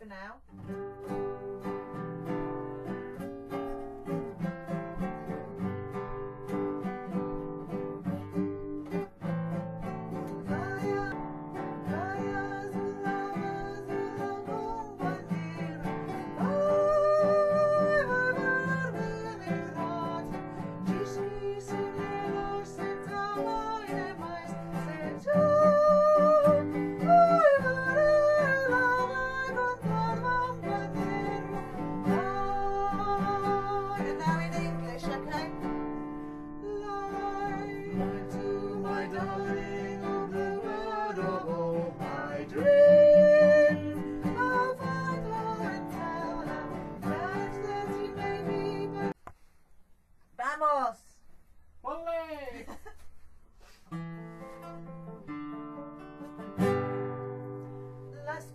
for now.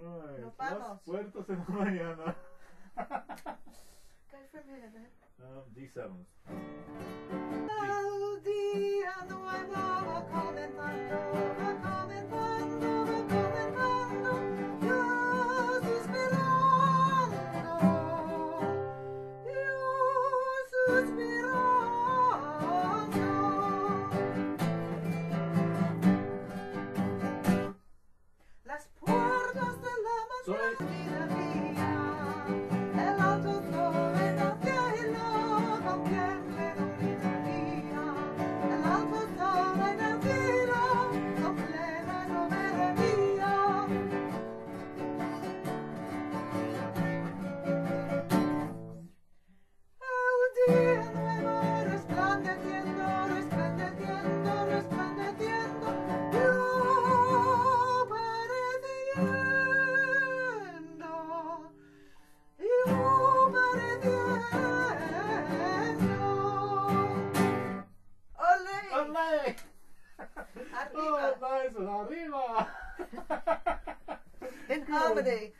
Right. Nos vamos. Puertos en la mañana. Um, ah, D7. それ arriba. In harmony.